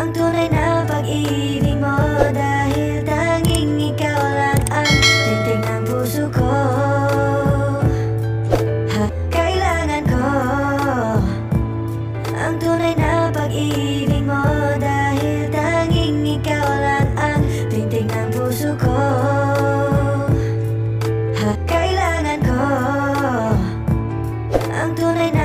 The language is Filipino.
ang tunay na pag-ibig mo Dahil tanging ikaw lang ang titig ng puso ko. Ha, Kailangan ko. Ang tunay na pag-ibig mo Dahil tanging ikaw lang ang titig ng puso ko. Ha, Kailangan ko. Ang tunay na